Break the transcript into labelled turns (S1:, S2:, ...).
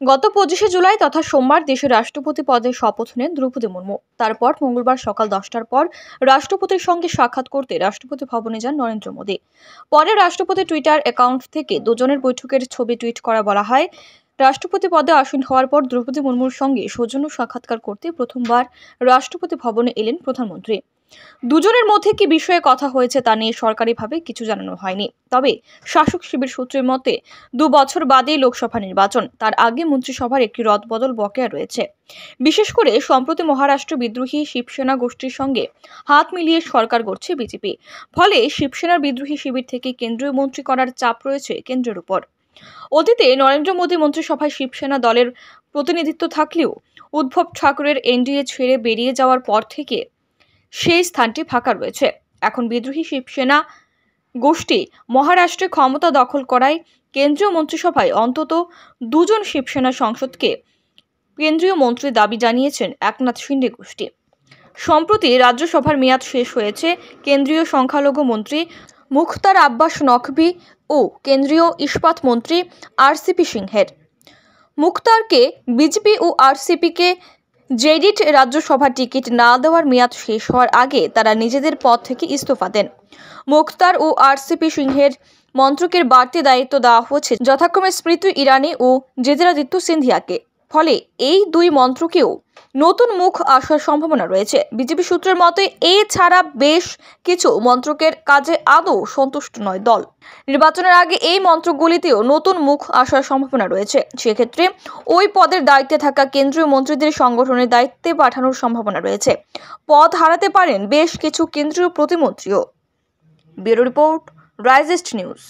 S1: গত পঁচিশে জুলাই তথা সোমবার দেশের রাষ্ট্রপতি পদে শপথ নেন দ্রৌপদী মুর্মু। তারপর মঙ্গলবার সকাল দশটার পর রাষ্ট্রপতির সঙ্গে সাক্ষাৎ করতে রাষ্ট্রপতি ভবনে যান নরেন্দ্র মোদী। পরে রাষ্ট্রপতি টুইটার অ্যাকাউন্ট থেকে দুজনের বৈঠকের ছবি টুইট করা বলা হয়। রাষ্ট্রপতি পদে আসীন হওয়ার পর দ্রৌপদী মুর্মুর সঙ্গে সৌজন্য সাক্ষাৎকার করতে প্রথমবার রাষ্ট্রপতি ভবনে এলেন প্রধানমন্ত্রী। দুজনের মধ্যে কি বিষয়ে কথা হয়েছে তা নিয়ে সরকারিভাবে কিছু জানানো হয়নি। তবে শাসক শিবির সূত্রের মতে, দু বছর বাদেই লোকসভা নির্বাচন, তার আগে মন্ত্রিসভার একটি রদবদল বকেয়া রয়েছে। বিশেষ করে সম্প্রতি মহারাষ্ট্র বিদ্রোহী শিবসেনা গোষ্ঠীর সঙ্গে হাত মিলিয়ে সরকার গড়ছে বিজেপি। ফলে শিবসেনার বিদ্রোহী শিবির থেকে কেন্দ্রীয় মন্ত্রী করার চাপ রয়েছে কেন্দ্রের উপর। অতীতে নরেন্দ্র মোদী মন্ত্রিসভায় শিবসেনা দলের প্রতিনিধিত্ব থাকলেও, উদ্ধব ঠাকুরের এনডিএ ছেড়ে বেরিয়ে যাওয়ার পর থেকে সেই স্থানটি ফাঁকা রয়েছে। এখন বিদ্রোহী শিবসেনা গোষ্ঠী মহারাষ্ট্রে ক্ষমতা দখল করায় কেন্দ্রীয় মন্ত্রিসভায় অন্তত দুজন শিবসেনা সংসদকে কেন্দ্রীয় মন্ত্রী দাবি জানিয়েছেন একনাথ শিন্ডে গোষ্ঠী। সম্প্রতি রাজ্যসভার মেয়াদ শেষ হয়েছে, কেন্দ্রীয় সংখ্যালঘু মন্ত্রী মুখতার আব্বাস নকভি ও কেন্দ্রীয় ইস্পাত মন্ত্রী আরসিপি সিংহের। মুখতারকে বিজেপি ও আরসিপিকে জেডিট রাজ্যসভার টিকিট না দেওয়ার মেয়াদ শেষ হওয়ার আগে তারা নিজেদের পদ থেকে ইস্তফা দেন। মুক্তার ও আরসিপি সিংহের মন্ত্রকের বাড়তি দায়িত্ব দেওয়া হচ্ছে যথাক্রমে স্মৃতি ইরানি ও জেদিরাদিত্য সিন্ধিয়াকে। ফলে এই দুই মন্ত্রকেও নতুন মুখ আসার সম্ভাবনা রয়েছে। বিজেপি সূত্রের মতে, এছাড়া বেশ কিছু মন্ত্রকের কাজে আদৌ সন্তুষ্ট নয় দল। নির্বাচনের আগে এই মন্ত্রকগুলিতেও নতুন মুখ আসার সম্ভাবনা রয়েছে। সেক্ষেত্রে ওই পদের দায়িত্বে থাকা কেন্দ্রীয় মন্ত্রীদের সংগঠনের দায়িত্বে পাঠানোর সম্ভাবনা রয়েছে। পদ হারাতে পারেন বেশ কিছু কেন্দ্রীয় প্রতিমন্ত্রীও। ব্যুরো রিপোর্ট, রাইজেস্ট নিউজ।